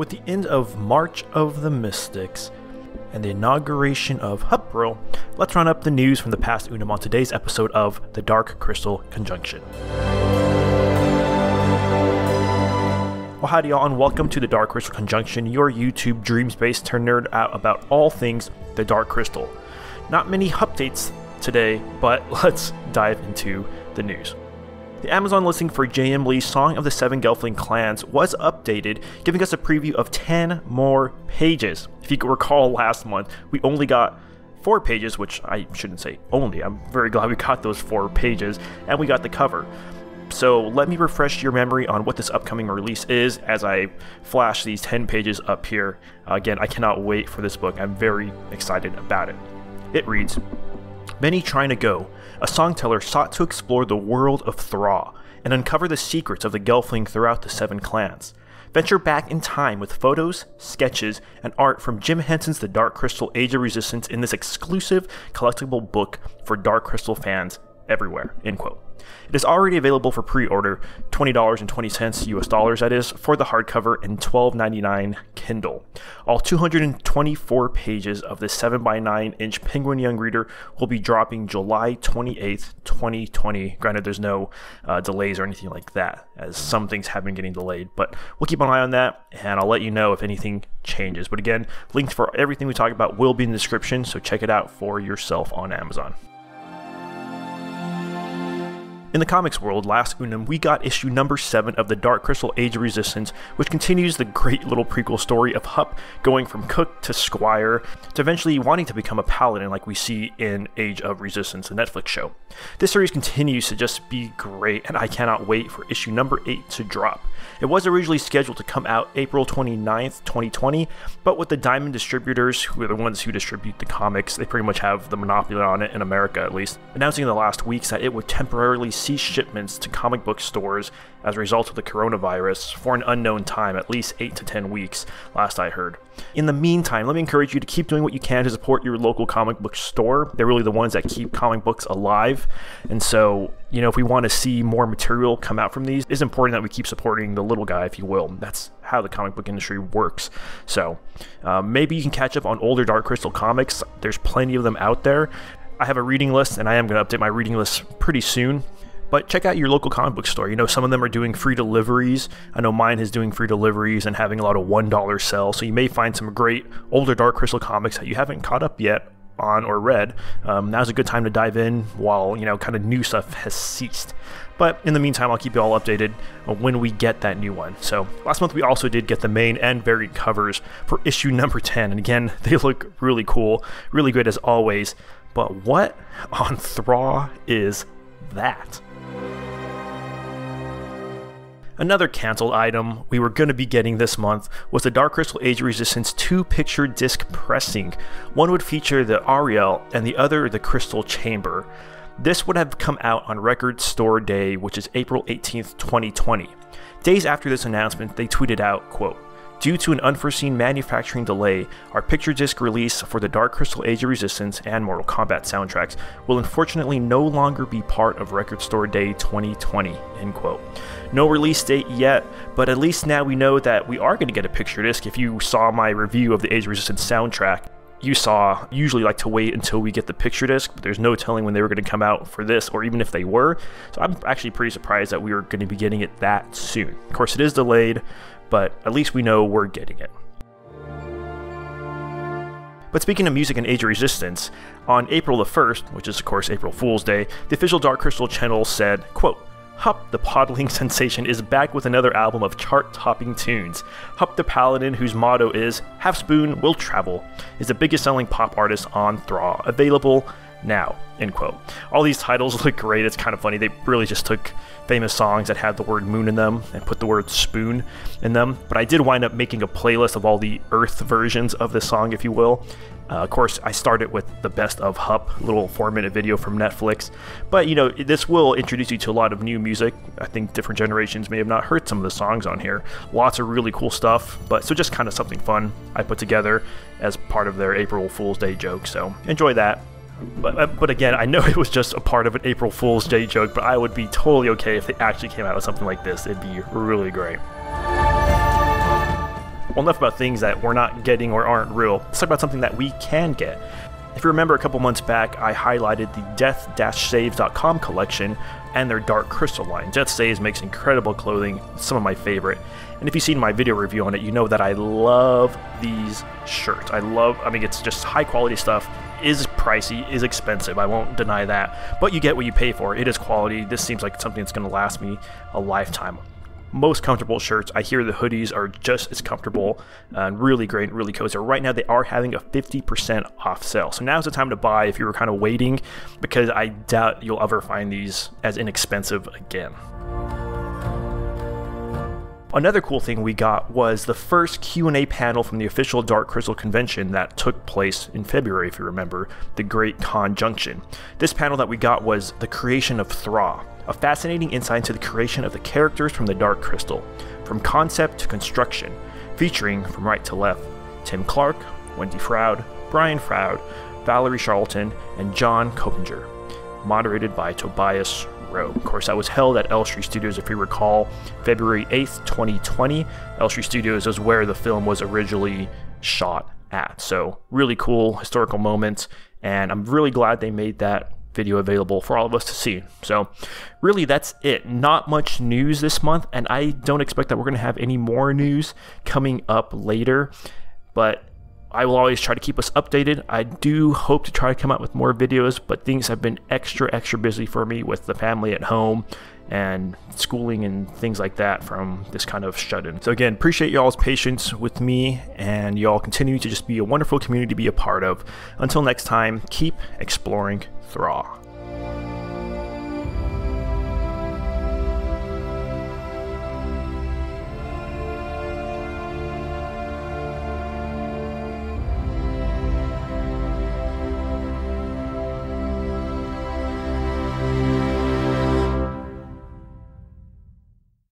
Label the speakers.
Speaker 1: With the end of March of the Mystics and the inauguration of Hup-pril, let's run up the news from the past Unum on today's episode of The Dark Crystal Conjunction. Well, howdy y'all, and welcome to the Dark Crystal Conjunction, your YouTube dream space to nerd out about all things the Dark Crystal. Not many updates today, but let's dive into the news. The Amazon listing for J.M. Lee's Song of the Seven Gelfling Clans was updated, giving us a preview of 10 more pages. If you can recall last month, we only got four pages, which I shouldn't say only. I'm very glad we got those four pages, and we got the cover. So let me refresh your memory on what this upcoming release is as I flash these 10 pages up here. Again, I cannot wait for this book. I'm very excited about it. It reads Many trines ago, a songteller sought to explore the world of Thra and uncover the secrets of the Gelfling throughout the Seven Clans. Venture back in time with photos, sketches, and art from Jim Henson's The Dark Crystal Age of Resistance in this exclusive collectible book for Dark Crystal fans everywhere. End quote. It is already available for pre-order, $20.20 US dollars that is, for the hardcover and $12.99 Kindle. All 224 pages of this 7x9 inch Penguin Young Reader will be dropping July 28th, 2020. Granted, there's no uh, delays or anything like that, as some things have been getting delayed, but we'll keep an eye on that, and I'll let you know if anything changes. But again, links for everything we talk about will be in the description, so check it out for yourself on Amazon. In the comics world, last Unum, we got issue number 7 of the Dark Crystal Age of Resistance, which continues the great little prequel story of Hup going from cook to squire to eventually wanting to become a paladin like we see in Age of Resistance, the Netflix show. This series continues to just be great, and I cannot wait for issue number 8 to drop. It was originally scheduled to come out April 29th, 2020, but with the Diamond distributors, who are the ones who distribute the comics, they pretty much have the monopoly on it in America at least, announcing in the last weeks that it would temporarily cease shipments to comic book stores as a result of the coronavirus for an unknown time, at least 8 to 10 weeks, last I heard. In the meantime, let me encourage you to keep doing what you can to support your local comic book store. They're really the ones that keep comic books alive. And so, you know, if we want to see more material come out from these, it's important that we keep supporting the little guy, if you will. That's how the comic book industry works. So, uh, maybe you can catch up on older Dark Crystal comics. There's plenty of them out there. I have a reading list, and I am going to update my reading list pretty soon. But check out your local comic book store. You know, some of them are doing free deliveries. I know mine is doing free deliveries and having a lot of $1 sales. So you may find some great older Dark Crystal comics that you haven't caught up yet on or read. Um, now's a good time to dive in while, you know, kind of new stuff has ceased. But in the meantime, I'll keep you all updated when we get that new one. So last month we also did get the main and varied covers for issue number 10. And again, they look really cool, really good as always. But what on Thra is that? Another cancelled item we were going to be getting this month was the Dark Crystal Age Resistance 2 picture disc pressing. One would feature the Ariel and the other the Crystal Chamber. This would have come out on Record Store Day, which is April 18th, 2020. Days after this announcement, they tweeted out, quote, Due to an unforeseen manufacturing delay, our picture disc release for the Dark Crystal Age of Resistance and Mortal Kombat soundtracks will unfortunately no longer be part of Record Store Day 2020. End quote. No release date yet, but at least now we know that we are going to get a picture disc. If you saw my review of the Age of Resistance soundtrack, you saw usually like to wait until we get the picture disc, but there's no telling when they were going to come out for this, or even if they were. So I'm actually pretty surprised that we were going to be getting it that soon. Of course, it is delayed, but at least we know we're getting it. But speaking of music and age resistance, on April the 1st, which is of course April Fool's Day, the official Dark Crystal channel said, quote, Hup the Podling sensation is back with another album of chart-topping tunes. Hup the Paladin, whose motto is Half Spoon Will Travel, is the biggest selling pop artist on Thra, available now, end quote. All these titles look great, it's kind of funny, they really just took famous songs that had the word moon in them and put the word spoon in them. But I did wind up making a playlist of all the Earth versions of this song, if you will. Uh, of course, I started with the best of Hup, little four-minute video from Netflix. But you know, this will introduce you to a lot of new music. I think different generations may have not heard some of the songs on here. Lots of really cool stuff. But so just kind of something fun I put together as part of their April Fool's Day joke. So enjoy that. But, uh, but again, I know it was just a part of an April Fool's Day joke, but I would be totally okay if they actually came out with something like this. It'd be really great. Well, enough about things that we're not getting or aren't real. Let's talk about something that we can get. If you remember a couple months back, I highlighted the death-saves.com collection and their Dark Crystal line. Death Saves makes incredible clothing, some of my favorite. And if you've seen my video review on it, you know that I love these shirts. I love, I mean, it's just high quality stuff. Is pricey, is expensive, I won't deny that. But you get what you pay for. It is quality. This seems like something that's going to last me a lifetime most comfortable shirts. I hear the hoodies are just as comfortable and really great and really cozy. Right now, they are having a 50% off sale. So now's the time to buy if you were kind of waiting because I doubt you'll ever find these as inexpensive again. Another cool thing we got was the first Q&A panel from the official Dark Crystal convention that took place in February, if you remember, the Great Conjunction. This panel that we got was the creation of Thra, a fascinating insight into the creation of the characters from the Dark Crystal, from concept to construction, featuring, from right to left, Tim Clarke, Wendy Froud, Brian Froud, Valerie Charlton, and John Coppinger, moderated by Tobias Rowe. Of course, that was held at Elstree Studios, if you recall, February 8th, 2020. Elstree Studios is where the film was originally shot at. So, really cool historical moment, and I'm really glad they made that video available for all of us to see. So, really, that's it. Not much news this month, and I don't expect that we're going to have any more news coming up later. But I will always try to keep us updated. I do hope to try to come out with more videos, but things have been extra, extra busy for me with the family at home and schooling and things like that from this kind of shut in. So, again, appreciate y'all's patience with me, and y'all continue to just be a wonderful community to be a part of. Until next time, keep exploring Thra.